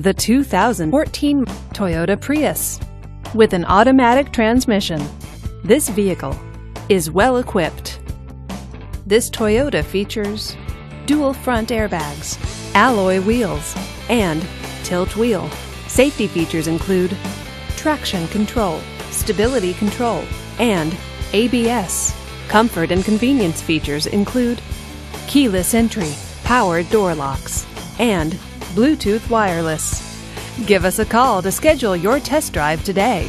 the 2014 Toyota Prius. With an automatic transmission, this vehicle is well equipped. This Toyota features dual front airbags, alloy wheels, and tilt wheel. Safety features include traction control, stability control, and ABS. Comfort and convenience features include keyless entry, powered door locks, and Bluetooth wireless. Give us a call to schedule your test drive today.